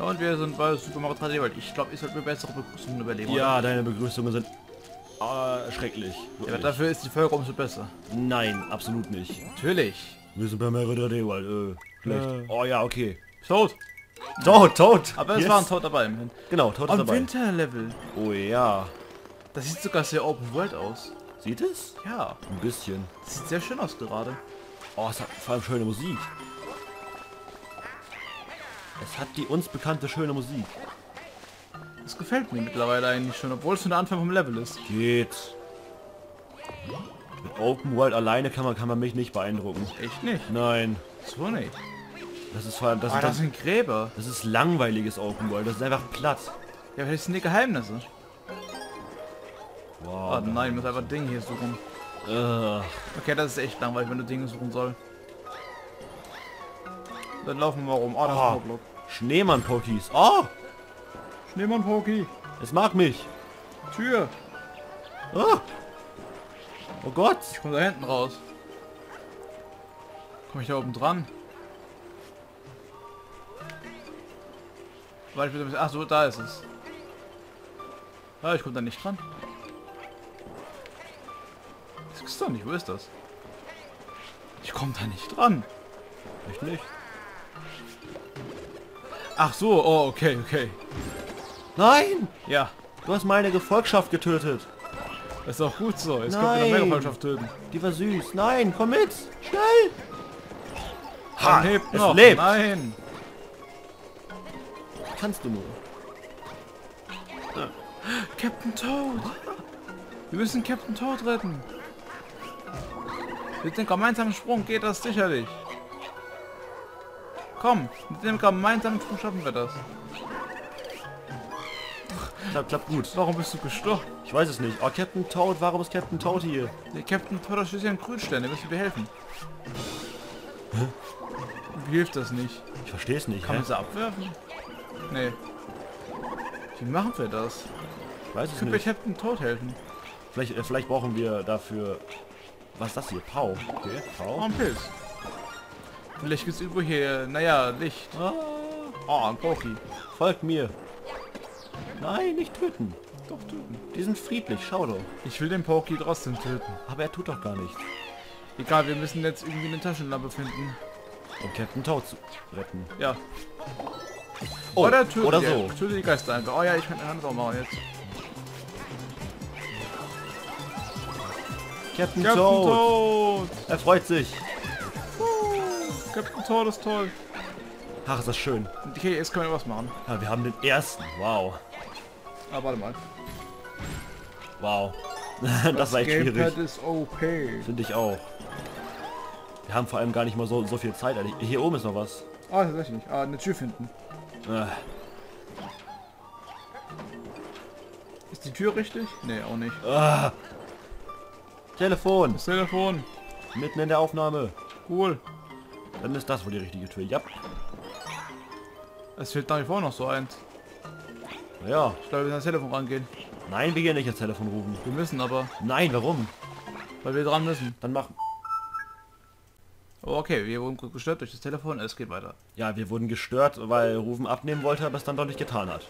Ja, und wir sind bei Super Mario 3D World. Ich glaube, ich sollte mir bessere Begrüßungen überlegen. oder? Ja, deine Begrüßungen sind äh, schrecklich. ja. Dafür ist die Folge umso besser. Nein, absolut nicht. Natürlich. Wir sind bei Mario 3D World. Äh, schlecht. Äh. Oh ja, okay. Tot. Tot, tot. Aber es Yes. war ein Tod dabei. Genau, tot ist Und dabei. Winterlevel. Oh ja. Das sieht sogar sehr Open World aus. Sieht es? Ja. Ein bisschen. Das sieht sehr schön aus gerade. Oh, es hat vor allem schöne Musik. Es hat die uns bekannte schöne Musik. Das gefällt mir mittlerweile eigentlich schon, obwohl es nur der Anfang vom Level ist. Geht. Mit Open World alleine kann man, kann man mich nicht beeindrucken. Echt nicht. Nein. So nicht. Das ist vor allem, das, Ah, ist, das das, sind Gräber. das ist langweiliges Open World. Das ist einfach platt. Ja, vielleicht sind die Geheimnisse. Wow. Ah nein, ich muss einfach Dinge hier suchen. Ugh. Okay, das ist echt langweilig, wenn du Dinge suchen soll. Dann laufen wir mal rum. Oh, das ist Ah. ein Powerblock. Schneemann-Pokis. Oh, Schneemann Poki. es mag mich. Tür. Oh, oh Gott. Ich komme da hinten raus. Komme ich da oben dran? Weil ich bitte. Ach so, da ist es. Ah, ich komme da nicht dran. Das ist doch nicht. Wo ist das? Ich komme da nicht dran. Echt nicht? Ach so, oh, okay, okay. Nein, Ja, du hast meine Gefolgschaft getötet. das ist auch gut so. Jetzt Nein. noch mehr Gefallschaft töten. Die war süß. Nein, komm mit. Schnell. Ha, lebt es noch. lebt. Nein. Kannst du nur. Captain Toad! Wir müssen Captain Toad retten. Mit dem gemeinsamen Sprung geht das sicherlich. Komm, mit dem gemeinsamen Sprung schaffen wir das. Klappt, klappt gut. Warum bist du gestorben? Ich weiß es nicht. Oh, Captain Toad, warum ist Captain Toad hier? Der Captain Toad ist ja ein Grünstern, der müssen wir helfen. Wie hilft das nicht? Ich verstehe es nicht. Kann Hä? man sie abwerfen? Nee. Wie machen wir das? Ich weiß es Können wir nicht. Captain Toad helfen? Vielleicht, äh, vielleicht brauchen wir dafür... Was ist das hier? Pau. Okay, Oh, Pau. ein Pilz. Vielleicht gibt's irgendwo hier, naja, Licht. Ah, Oh, ein Poki. folgt mir. Nein, nicht töten. Doch, töten. Die sind friedlich, schau doch. Ich will den Poki trotzdem töten. Aber er tut doch gar nichts. Egal, wir müssen jetzt irgendwie eine Taschenlampe finden. Um Captain Toad zu retten. Ja. Oh, oder töte oder die, so. Töte die Geister einfach. Oh ja, ich kann das auch machen jetzt. Captain, Captain Toad. Toad! Er freut sich. Captain Toad ist toll. Ach, ist das schön. Okay, jetzt können wir was machen. Ja, wir haben den ersten. Wow. Ah, warte mal. Wow. das war echt schwierig. Gamepad ist OP. Finde ich auch. Wir haben vor allem gar nicht mal so, so viel Zeit. Hier oben ist noch was. Ah, tatsächlich. Ah, eine Tür finden. Äh, Ist die Tür richtig? Nee, auch nicht. ah. Telefon. Das Telefon. Mitten in der Aufnahme. Cool. Dann ist das wohl die richtige Tür. Ja. Es fehlt nach wie vor noch so eins. Ja. Ich glaube, wir müssen ans Telefon rangehen. Nein, wir gehen nicht ins Telefon rufen. Wir müssen aber, Nein, warum? weil wir dran müssen. Dann machen. Oh, okay, wir wurden gestört durch das Telefon. Es geht weiter. Ja, wir wurden gestört, weil Rufen abnehmen wollte, aber es dann doch nicht getan hat.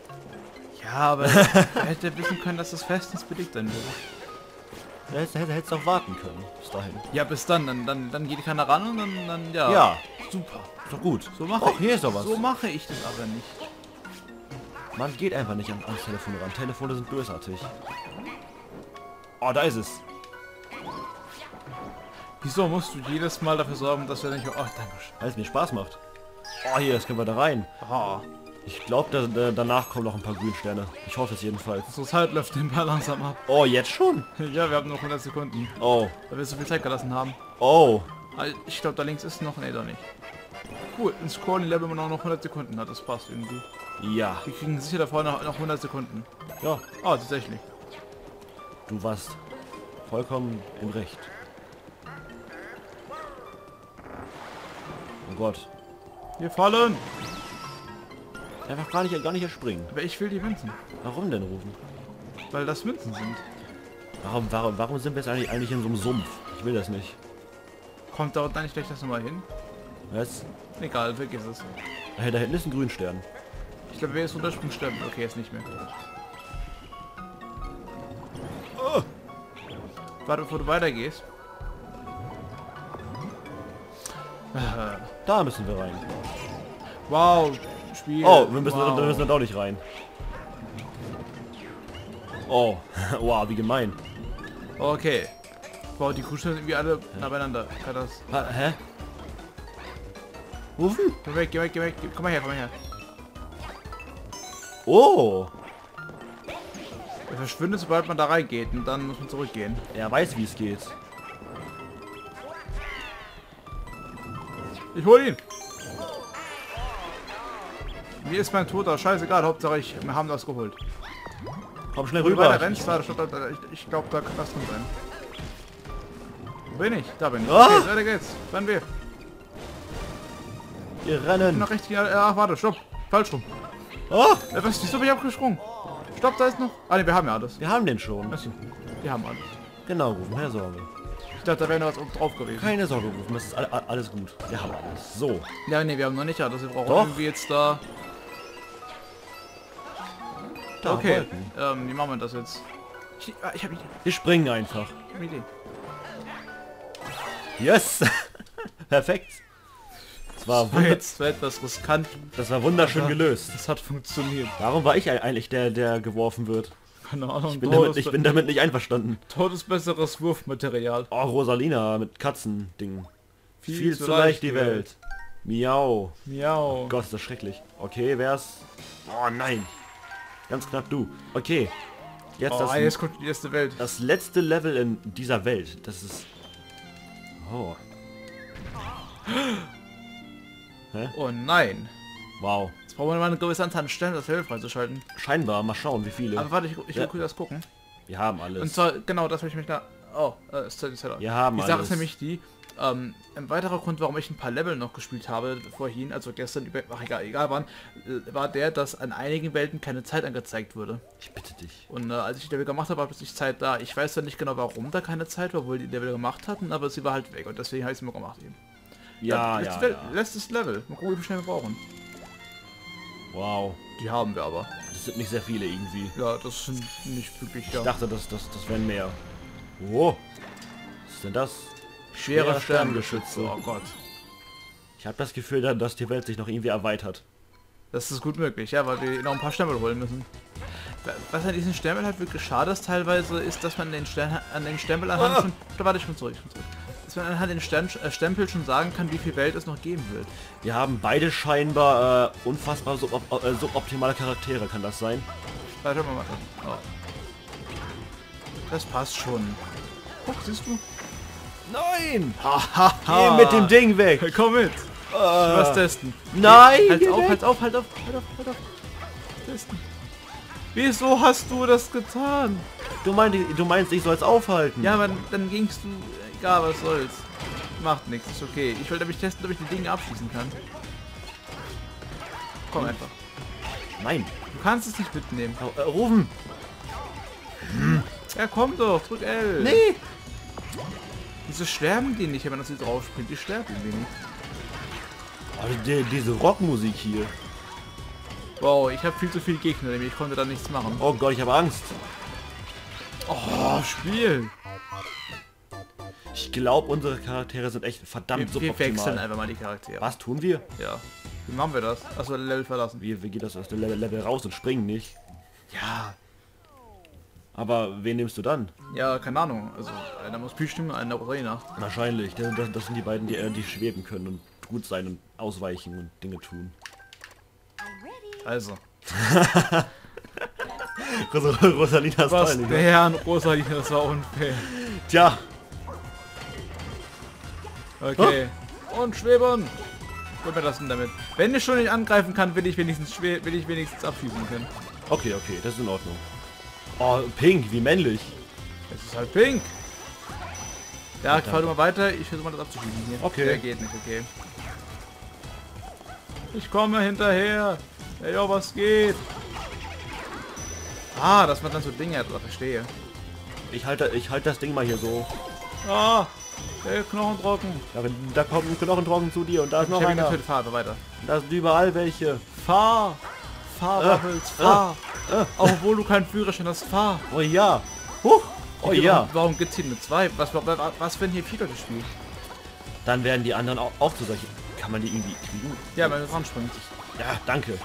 Ja, aber er hätte wissen können, dass das festens belegt sein würde. Da hättest hätte, hättest auch warten können. Bis dahin. Ja, bis dann. Dann, dann, dann geht keiner ran und dann, dann ja. Ja, Super. ist doch gut. So mache Och, ich. hier ist doch was. So mache ich das aber nicht. Man geht einfach nicht an, ans Telefon ran. Telefone sind bösartig. Oh, da ist es. Wieso musst du jedes Mal dafür sorgen, dass wir nicht... Oh, danke schön. Weil es mir Spaß macht. Oh, hier, jetzt können wir da rein. Ah, Ich glaube, da, da, danach kommen noch ein paar Grünsterne. Ich hoffe es jedenfalls. unsere Zeit läuft den Ball langsam ab. Oh, jetzt schon? Ja, wir haben noch 100 Sekunden, Oh, weil wir so viel Zeit gelassen haben. oh. Ah, Ich glaube, da links ist noch... Nee, doch nicht. Cool, ein Scrolling-Level, wenn man auch noch 100 Sekunden hat. Das passt irgendwie. Ja. Wir kriegen sicher davor noch, noch 100 Sekunden. Ja, Oh, tatsächlich. du warst vollkommen im Recht. Oh Gott. Wir fallen! Einfach gar nicht, gar nicht erspringen. Aber ich will die Münzen. Warum denn rufen? Weil das Münzen sind. Warum, warum, warum sind wir jetzt eigentlich, eigentlich in so einem Sumpf? Ich will das nicht. Kommt da unten eigentlich gleich das nochmal hin? Was? Egal, vergiss es. Hey, da hinten ist ein Grünstern. Ich glaube, wer ist Untersprung stirbt. Okay, jetzt nicht mehr. Oh. Warte, bevor du weitergehst. Da müssen wir rein. Wow, Spiel. Oh, wir müssen, wow. wir müssen da auch nicht rein. Oh, wow, wie gemein. Okay. Wow, die Kuschen sind irgendwie alle nah beieinander. Kann das... Ha, hä? Rufen? Geh weg, geh weg, geh weg. Komm mal her, komm mal her. Oh, Er verschwindet, sobald man da reingeht. Und dann muss man zurückgehen. er weiß, wie es geht. Ich hol ihn. Mir ist mein Toter. Scheißegal. Hauptsache, ich, wir haben das geholt. Komm schnell Rüber, ich, ich glaube, da kann das drin sein. Wo bin ich? Da bin ich. Ah! Okay, weiter geht's. Rennen wir. Wir rennen. Nach rechts, ja, ach, warte, stopp. Falsch rum. Oh, Äh, was, wieso bin ich abgesprungen? Stopp, da ist noch. Ah, ne, wir haben ja alles. wir haben den schon. Achso, wir haben alles. Genau, Rufen, keine Sorge. Ich dachte, da wäre noch was oben drauf gewesen. Keine Sorge, Rufen, das ist all- all- alles gut. Wir haben alles. So, Ja, ne, wir haben noch nicht alles. Wir brauchen Doch. irgendwie jetzt da. Da okay, Wolken. ähm, wie machen wir das jetzt? Ich, ah, ich habe eine Wir springen einfach. Idee. Yes! Perfekt. Das war, Das war jetzt etwas riskant. das war wunderschön Aber- gelöst. Das hat funktioniert. Warum war ich eigentlich der, der geworfen wird? Keine Ahnung. Ich bin, damit, ich bin damit nicht einverstanden. Todes besseres Wurfmaterial. Oh, Rosalina mit Katzending. Viel Viel, zu leicht leicht die die Welt. Miau. Miau. Gott, ist das schrecklich. Okay, wer's? Oh nein. Ganz knapp du. Okay. Jetzt Oh, das, jetzt kommt die erste Welt. das letzte Level in dieser Welt. Das ist... Oh. Oh nein. Wow. Jetzt brauchen wir mal eine gewisse Anzahl an Stellen, das Level freizuschalten. Scheinbar. Mal schauen, wie viele. Aber warte, ich, ich will Ja. kurz das gucken. Wir haben alles. Und zwar, genau, das habe ich mich da... Oh, äh, ist- Wir haben Die Sache alles. ist nämlich die, ähm, ein weiterer Grund, warum ich ein paar Level noch gespielt habe vorhin, also gestern über, ach egal, egal wann, äh, war der, dass an einigen Welten keine Zeit angezeigt wurde. Ich bitte dich. Und äh, als ich die Level gemacht habe, war plötzlich Zeit da. Ich weiß ja nicht genau, warum da keine Zeit war, obwohl die Level gemacht hatten, aber sie war halt weg und deswegen habe ich es immer gemacht eben. Ja, letztes, ja, Level, ja. letztes Level. Mal gucken, wie schnell wir brauchen. Wow. Die haben wir aber. Das sind nicht sehr viele irgendwie. Ja, das sind nicht wirklich, ja. Ich dachte, das, das, das wären mehr. Oh. Was ist denn das? Schwere schwerer Sterngeschütze. Oh Gott. Ich habe das Gefühl, dann, dass die Welt sich noch irgendwie erweitert. Das ist gut möglich, ja, weil wir noch ein paar Stempel holen müssen. Was an diesen Stempeln halt wirklich schade ist teilweise, ist, dass man den Stern, an den Stempel anhand Ah. schon... Da warte ich schon zurück, ich bin zurück. Dass man anhand den Stern, äh, Stempel schon sagen kann, wie viel Welt es noch geben wird. Wir haben beide scheinbar äh, unfassbar sub äh, suboptimale Charaktere, kann das sein? Warte mal, warte. Oh. Das passt schon. Guck, siehst du? Nein! Hahaha. Geh mit dem Ding weg! Komm mit! Will was testen. Nein! Halt geh auf, halt auf, halt auf, halt auf, halt auf. Testen. Wieso hast du das getan? Du, meinst, du meinst, ich soll es aufhalten? Ja, aber dann gingst du... Egal, was soll's. Macht nichts, ist okay. Ich wollte nämlich testen, ob ich die Dinge abschießen kann. Komm einfach. Nein. Du kannst es nicht mitnehmen. Oh, äh, rufen! Ja, komm doch, drück L. Nee! Wieso sterben die nicht, wenn man das hier drauf springt? Die sterben irgendwie nicht. Oh, die, diese Rockmusik hier. Wow, ich habe viel zu viele Gegner, nämlich ich konnte da nichts machen. Oh Gott, ich habe Angst. Oh, Spiel. Ich glaube, unsere Charaktere sind echt verdammt Wir, wir wechseln einfach mal die Charaktere. Was tun wir? Ja. Wie machen wir das? Achso, Level verlassen. Wir, wir gehen das aus dem Level raus und springen nicht. Ja. Aber wen nimmst du dann? Ja, keine Ahnung. Also, einer muss Peach stimmen, einer Rosarina. Wahrscheinlich. Das, das, das sind die beiden, die, äh, die schweben können und gut sein und ausweichen und Dinge tun. Also. Ros Rosalina ist Was? Der? Herrn Rosalina, das war unfair. Tja, Okay. Und schweben. Gut, wir lassen damit. Wenn ich schon nicht angreifen kann, will ich wenigstens will ich wenigstens abschießen können. okay, okay, das ist in Ordnung. Oh, pink, wie männlich. Es ist halt pink. Ja, ich fahre mal weiter. Ich versuche mal das abzuschießen hier. Okay. Der geht nicht, okay. Ich komme hinterher. Ey, yo, was geht? Ah, dass man dann so Dinge hat, oder verstehe. Ich halte ich halt das Ding mal hier so. Ah, der Knochen trocken. Ja, da kommt ein Knochentrocken zu dir und da ist Ich noch einer. fahr aber weiter. Da sind überall welche. Fahr! fahr, Ah, Waffels, fahr. Ah. Auch obwohl du keinen Führerschein hast, fahr. Oh ja. Huch. Oh Warum- ja. Warum gibt's hier nur zwei? Was, was, was wenn hier vier Leute spielen? Dann werden die anderen auch, auch zu solchen. Kann man die irgendwie kriegen? Ja, wenn du ranspringst. Ja, danke.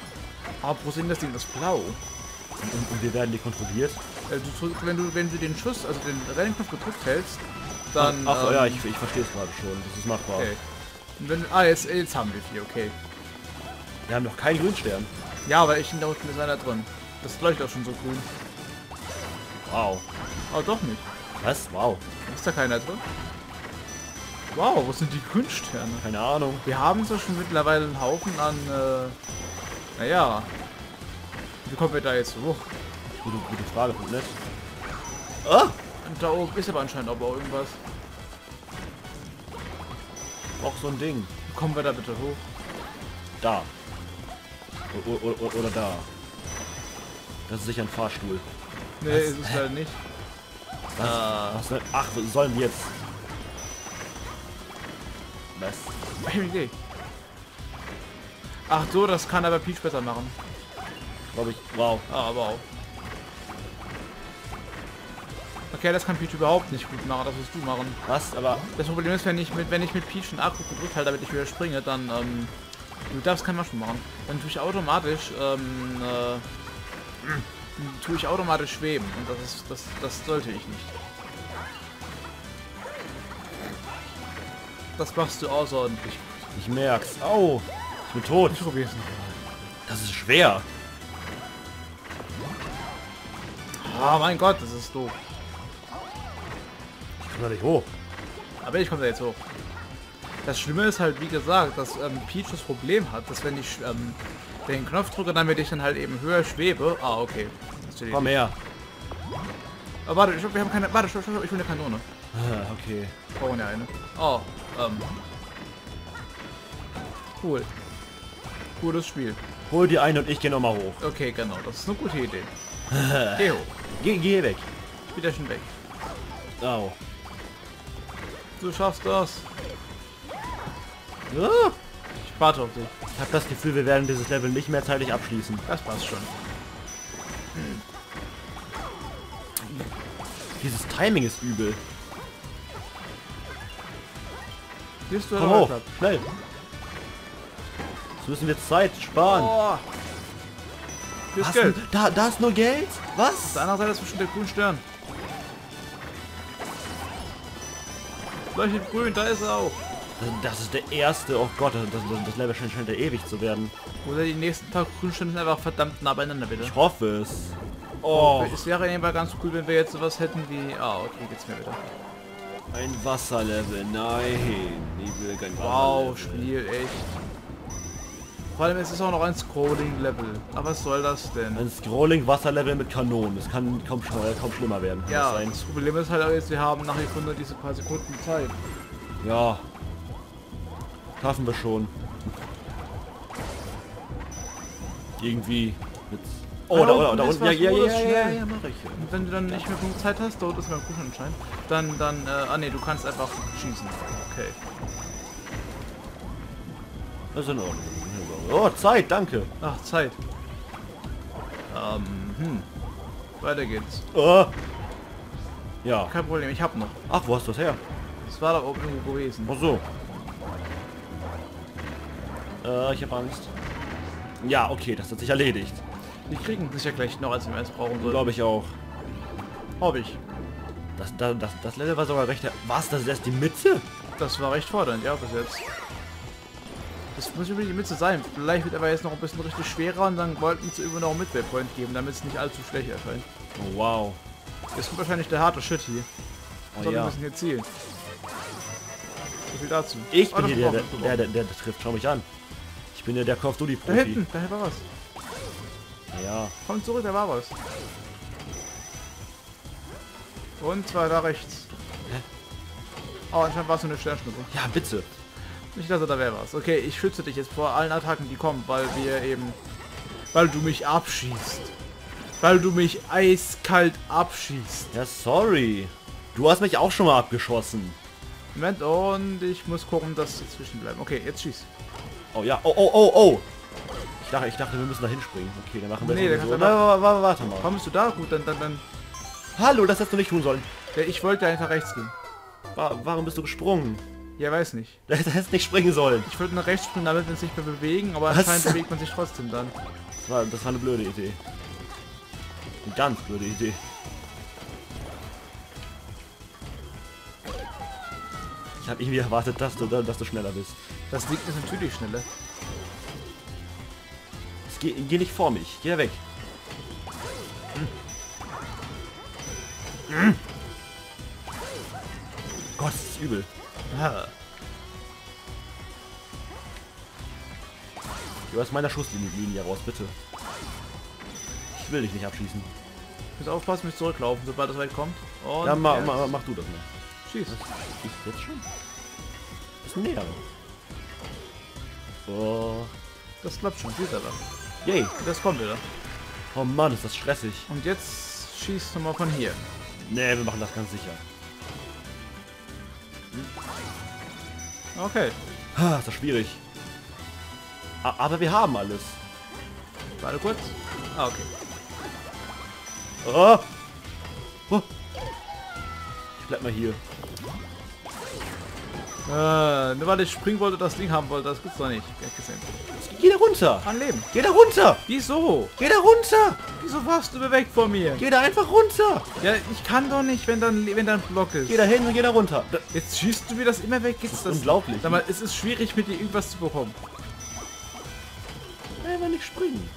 Aber wo sind das Ding? Das blau. Und, und, und wir werden die kontrolliert. Äh, du, wenn du wenn du den Schuss, also den Rennknopf gedrückt hältst, dann. Ach ähm, ja, ich, ich verstehe es gerade schon. Das ist machbar. Okay. Wenn, ah, jetzt, jetzt haben wir vier, okay. Wir haben noch keinen Grünstern. Ja, aber ich da unten ist einer drin. Das leuchtet auch schon so grün. Wow. Aber doch nicht. Was? Wow. Ist da keiner drin? Wow, wo sind die Grünsterne? Keine Ahnung. Wir haben zwar schon mittlerweile einen Haufen an, äh, naja. Wie kommen wir da jetzt hoch? Gute, gute Frage, nett. Ah! Und da oben ist aber anscheinend aber auch irgendwas. Auch so ein Ding. Kommen wir da bitte hoch? Da. O, oder da. Das ist sicher ein Fahrstuhl. Nee, Was? ist es leider nicht. Was? Was denn? Ach, was sollen wir jetzt? Was? Ich hab eine Idee. Ach so, das kann aber Peach besser machen. Glaube ich. Wow. Ah, auch. Okay, das kann Peach überhaupt nicht gut machen, das musst du machen. Was? Aber. Das Problem ist, wenn ich mit, wenn ich mit Peach einen Akku gedrückt halte, damit ich wieder springe, dann, ähm, du darfst kein Maschen machen. Dann tue ich automatisch, ähm, äh, tue ich automatisch schweben. Und das ist, das, das sollte ich nicht. Das machst du außerordentlich. Ich merk's. Au! Ich bin tot. Ich probier's noch. Das ist schwer. Ah, mein Gott, das ist doof. Ich komm da nicht hoch. Aber ich komme da jetzt hoch. Das Schlimme ist halt, wie gesagt, dass ähm, Peach das Problem hat, dass wenn ich ähm, den Knopf drücke, damit ich dann halt eben höher schwebe. Ah, okay. Komm her. Oh, warte, ich, wir haben keine. Warte, stopp, stopp, ich will eine Kanone. Ah, Okay. Brauchen ja eine. Oh, ähm. Cool. Cooles Spiel. Hol die eine und ich geh noch mal hoch. Okay, genau, das ist eine gute Idee. Geh hoch. Geh, geh weg. Wieder schon weg. Au. Du schaffst das. Ah, Ich warte auf dich. Ich habe das Gefühl, wir werden dieses Level nicht mehr zeitig abschließen. Das passt schon. Dieses Timing ist übel. Siehst du, Komm hoch, schnell. Jetzt müssen wir Zeit sparen. Oh. Was Geld. Da, da ist nur Geld? Auf Was? der anderen Seite ist bestimmt der grüne Stern. Leuchtet grün, da ist er auch. Das ist der erste. Oh Gott, das, das, das Level scheint, scheint ja ewig zu werden. Oder die nächsten Tag Grünsterne sind einfach verdammt nah beieinander wieder. Ich hoffe es. Oh, Es wäre jedenfalls ganz cool, wenn wir jetzt sowas hätten wie... Ah, okay, geht's mir wieder. ein Wasserlevel. Nein, ich will kein Wow, Wasserlevel. Spiel, echt. Vor allem es ist auch noch ein Scrolling-Level. Aber was soll das denn? Ein Scrolling Wasserlevel mit Kanonen. Das kann kaum, sch- kaum schlimmer werden. Kann Ja, das sein? das Problem ist halt auch jetzt, wir haben nach wie vor nur diese paar Sekunden Zeit. Ja. Schaffen wir schon. Irgendwie. Mit oh, Ah, da, da da, unten da unten. Ja, ja, ja, Rotes, ja, ja, ja, mach ich. Und wenn du dann nicht mehr genug Zeit hast, dort ist mein Kuchen anscheinend, dann, dann, äh, ah ne, du kannst einfach schießen. Okay. Das ist in Ordnung. Oh, Zeit, danke. Ach, Zeit. Ähm, hm. Weiter geht's. Oh. Ja. Kein Problem, ich hab noch. Ach, wo hast du das her? Das war da oben irgendwo gewesen. Ach so. Äh, ich habe Angst. Ja, okay, das hat sich erledigt. Die kriegen sicher gleich noch, als wir brauchen sollen. Glaube ich auch. Hoffe ich. Das, das, das, das Level war sogar recht... Was? Das ist erst die Mitte? Das war recht fordernd, ja, bis jetzt. Das muss übrigens die Mitte sein. Vielleicht wird aber jetzt noch ein bisschen richtig schwerer und dann wollten sie über noch einen Midway Point geben, damit es nicht allzu schlecht erscheint. Oh, wow. Das kommt wahrscheinlich der harte Shit hier. Oh, So, wir ja. müssen hier zielen. So viel dazu. Ich bin hier der, der, der, das der, der, trifft. Schau mich an. Ich bin der Call of Duty Da Profi. hinten, da war was. Ja. Komm zurück, da war was. Und zwar da rechts. Oh, anscheinend war es so eine Sternschnuppe. Ja, bitte. Nicht, dass er da wäre was. Okay, ich schütze dich jetzt vor allen Attacken, die kommen, weil wir eben... Weil du mich abschießt. Weil du mich eiskalt abschießt. Ja, sorry. Du hast mich auch schon mal abgeschossen. Moment, und ich muss gucken, dass sie zwischenbleiben. Okay, jetzt schieß. Oh ja. Oh, oh, oh, oh. Ich dachte, ich dachte, wir müssen da hinspringen. Okay, dann machen wir Nee, das so. kann Na, wa- wa- Warte mal. Kommst du da? Gut, dann, dann, dann. Hallo, das hättest du nicht tun sollen. Ja, ich wollte einfach rechts gehen. Wa- Warum bist du gesprungen? Ja, weiß nicht. Da hättest du nicht springen sollen. Ich wollte nach rechts springen, damit wir uns nicht mehr bewegen, aber Was? anscheinend bewegt man sich trotzdem dann. Das war, das war eine blöde Idee. Eine ganz blöde Idee. Ich habe irgendwie erwartet, dass du, dass du schneller bist. Das Ding ist natürlich schneller. Es Geh, geh nicht vor mich. Geh weg. Hm. Hm. Gott, das ist übel. Ah. Geh aus meiner Schusslinie raus, bitte. Ich will dich nicht abschießen. Muss aufpassen, mich zurücklaufen, sobald das weit kommt. Und Ja, ma, ma, mach du das mal. Schieß. Schießt jetzt schon? Ist näher. So. Das klappt schon, siehst du aber. Yay. Das kommt wieder. Oh Mann, ist das stressig. Und jetzt schießt du mal von hier. Nee, wir machen das ganz sicher. Okay. Ha, ist das schwierig. Aber wir haben alles. Warte kurz. Ah, okay. Oh. Oh. Ich bleib mal hier. Äh, nur weil ich springen wollte, das Ding haben wollte, das gibt's doch nicht. Gleich gesehen. Geh da runter. An Leben. Geh da runter. Wieso? Geh da runter. Wieso warst du weg von mir? Geh da einfach runter. Ja, ich kann doch nicht, wenn dann, wenn dann Block ist. Geh da hin und geh da runter. Da, Jetzt schießt du mir das immer weg. Gibt's ist das? unglaublich. Sag mal, es ist schwierig, mit dir irgendwas zu bekommen. Einfach nicht springen.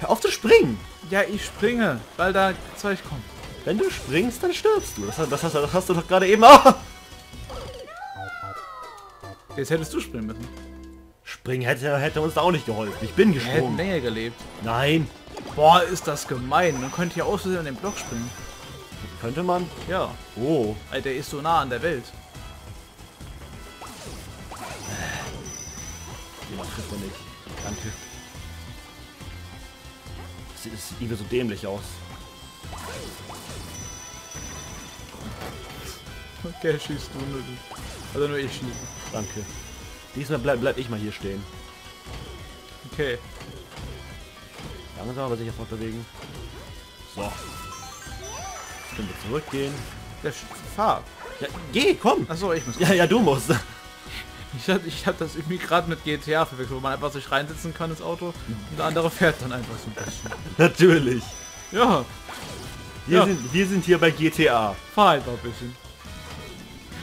Hör auf zu springen. Ja, ich springe, weil da Zeug kommt. Wenn du springst, dann stirbst du. Das, das, hast, das hast du doch gerade eben auch. Jetzt hättest du springen müssen. Springen hätte, hätte uns da auch nicht geholfen. Ich bin Wir hätten gesprungen. länger gelebt. Nein. Boah, ist das gemein. Man könnte ja aus Versehen an den Block springen. Könnte man? Ja, Oh. Alter, der ist so nah an der Welt. Irgendwie so dämlich aus. Okay, schießt du du. Also nur ich schieße. Danke. Diesmal bleib, bleib ich mal hier stehen. Okay. Langsam aber sicher fortbewegen. So. Wir zurückgehen. Der Sch Fahr. Ja, geh, komm! Achso, ich muss. Ja, ja, du musst. Ich hab, ich hab das irgendwie gerade mit GTA verwechselt, wo man einfach sich reinsitzen kann ins Auto und der andere fährt dann einfach so ein bisschen. Natürlich. Ja, Wir, Ja. sind, wir sind hier bei GTA. fahr einfach ein bisschen.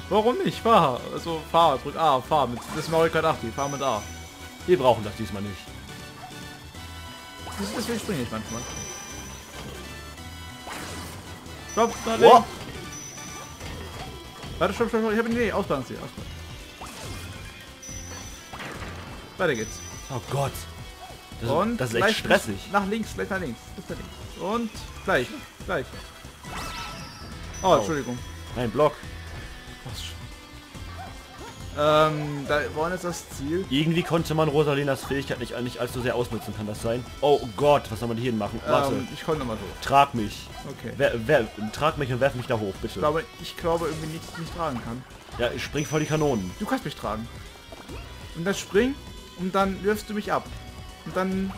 Warum nicht? Fahr. Also fahr, drück A, fahr mit. Das ist Mario Kart 8, fahr mit A. Wir brauchen das diesmal nicht. Das- Deswegen springe ich manchmal. Stopp, na, Oh, Warte, stopp, stopp, stopp, ich habe eine Idee. Ausbalanciert, ausbalanciert. Weiter geht's. oh Gott. Das, Und das ist echt stressig. Nach links, gleich nach links. Bis nach links. Und gleich, gleich. Oh, Oh. Entschuldigung. Nein, Block. Was schon. Ähm, da wollen jetzt das Ziel. Irgendwie konnte man Rosalinas Fähigkeit nicht, nicht allzu sehr ausnutzen, kann das sein? Oh Gott, was soll man hier machen? Warte, Ähm, ich konnte nochmal so. trag mich. Okay. Wer, wer, trag mich und werf mich da hoch, bitte. Ich glaube, ich glaube irgendwie nicht, mich tragen kann. Ja, ich spring vor die Kanonen. Du kannst mich tragen. Und dann spring und dann wirfst du mich ab. Und dann.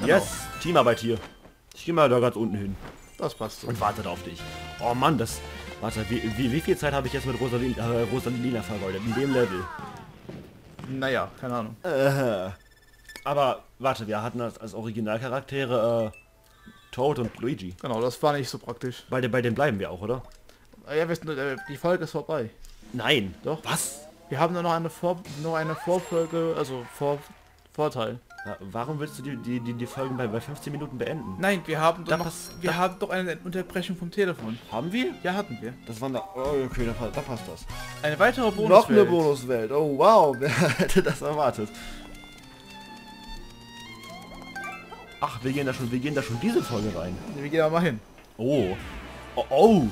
Genau. Yes, Teamarbeit hier. Ich gehe mal da ganz unten hin Das passt so. und warte auf dich. Oh Mann, das... Warte, wie, wie, wie viel Zeit habe ich jetzt mit Rosalina, äh, Rosalina vergeudet? In dem Level. Naja, keine Ahnung. Äh, aber warte, wir hatten als, als Originalcharaktere äh, Toad und Luigi. Genau, das war nicht so praktisch. Bei, den- bei denen bleiben wir auch, oder? Ja, wir sind, äh, die Folge ist vorbei. Nein. Doch. Was? Wir haben nur noch eine Vor noch eine Vorfolge, also Vor Vorteil. Warum willst du die, die, die, die Folgen bei, bei 15 Minuten beenden? Nein, wir haben doch Da noch, wir da- haben doch eine Unterbrechung vom Telefon. Haben wir? Ja, hatten wir. Das waren da... Oh, okay, da, da passt das. Eine weitere Bonus. Noch eine Bonuswelt. Oh, wow. Wer hätte das erwartet? Ach, wir gehen da schon, wir gehen da schon diese Folge rein. Wir gehen da mal hin. Oh. Oh, oh.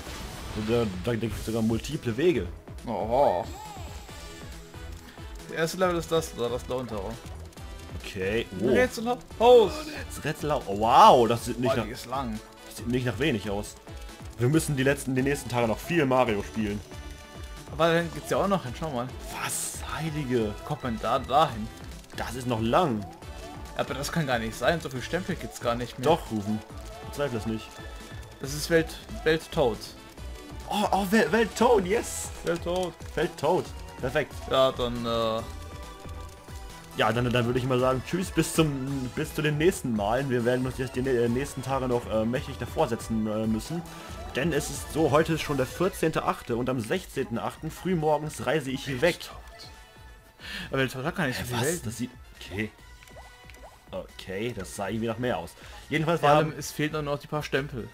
Da, da gibt es sogar multiple Wege. Oh. Das erste Level ist das, oder das da untere. Okay. Oh. Rätsel Haus. Das Rätsel auch. Oh, wow, das sieht, nicht Oh, nach, ist lang. das sieht nicht nach wenig aus. Wir müssen die letzten, die nächsten Tage noch viel Mario spielen. Aber dann gibt's ja auch noch hin, schau mal. Was? Heilige. Kommt man da dahin? Das ist noch lang. Aber das kann gar nicht sein. So viel Stempel gibt's gar nicht mehr. Doch, Rufen. Bezweifle es nicht. Das ist Welt, Welt tot. Oh, oh, Wel Welttoad, yes. Welt tot. Welttoad. Perfekt. Ja, dann, äh, Ja, dann, dann würde ich mal sagen, tschüss, bis zum bis zu den nächsten Malen. Wir werden uns jetzt die nä- nächsten Tage noch äh, mächtig davor setzen äh, müssen. Denn es ist so, heute ist schon der 14.8. und am 16.8. frühmorgens reise ich hier weg. aber tot hat gar nicht so viel Welt. Das sieht... Okay. Okay, das sah irgendwie nach mehr aus. Jedenfalls, Vor allem, haben... es fehlen nur noch die paar Stempel.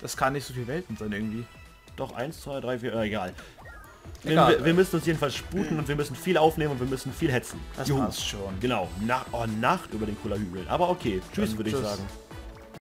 Das kann nicht so viel Welten sein irgendwie. Doch, 1, 2, 3, 4, äh, egal. Wir, Egal. wir, wir müssen uns jedenfalls sputen und wir müssen viel aufnehmen und wir müssen viel hetzen. Das Juhu. passt schon. Genau, Na oh, Nacht über den Hügel. Aber okay, tschüss würde ich sagen.